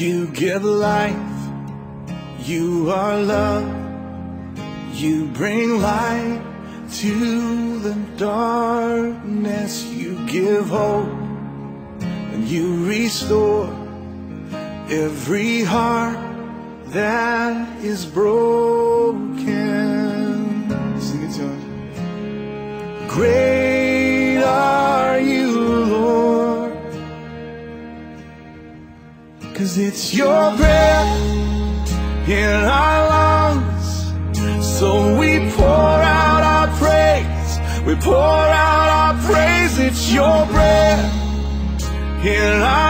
You give life, you are love, you bring light to the darkness, you give hope, and you restore every heart that is broken. Great are you, Lord. Cause it's your breath in our lungs. So we pour out our praise. We pour out our praise. It's your breath in our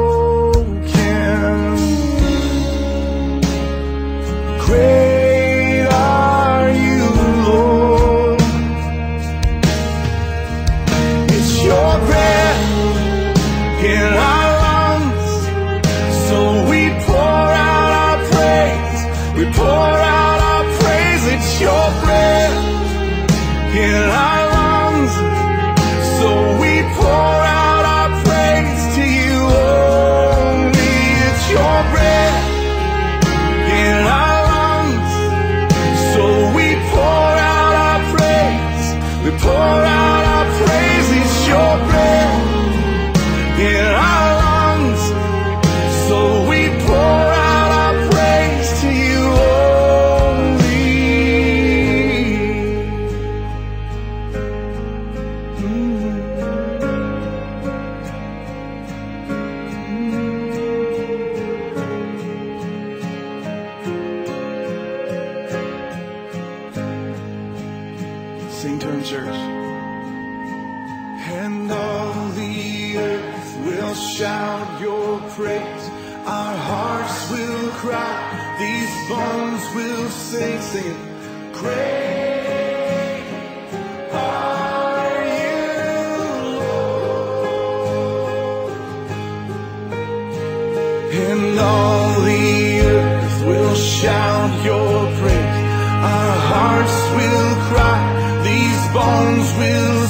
In Him, church. And all the earth will shout your praise. Our hearts will cry. These bones will sing, sing. Great are you. And all the earth will shout your praise. Our hearts will cry. Bones will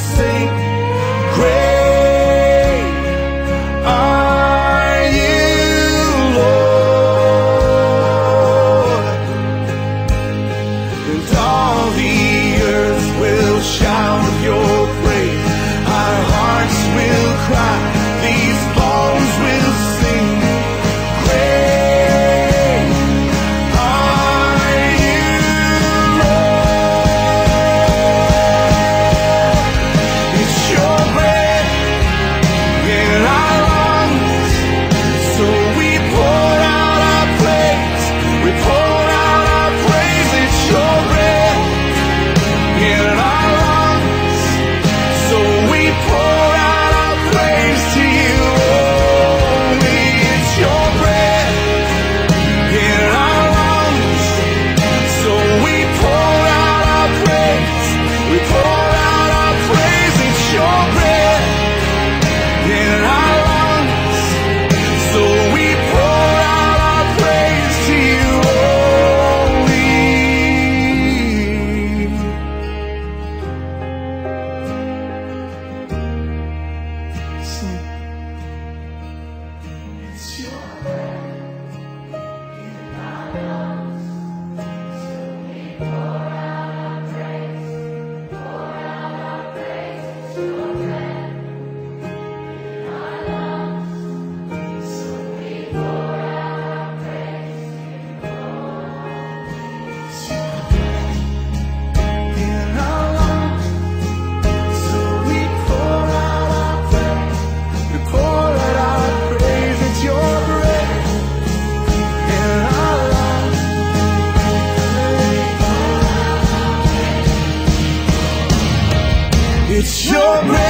Breath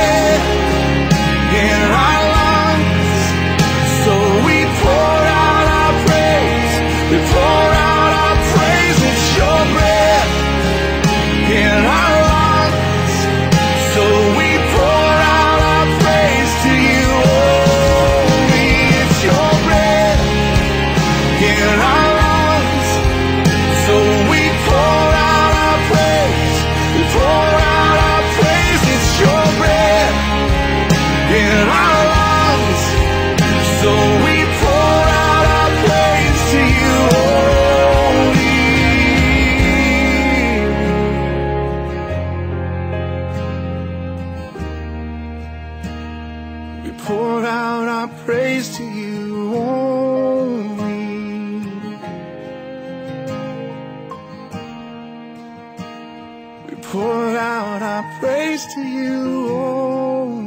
is to you only. We pour out our praise to you only.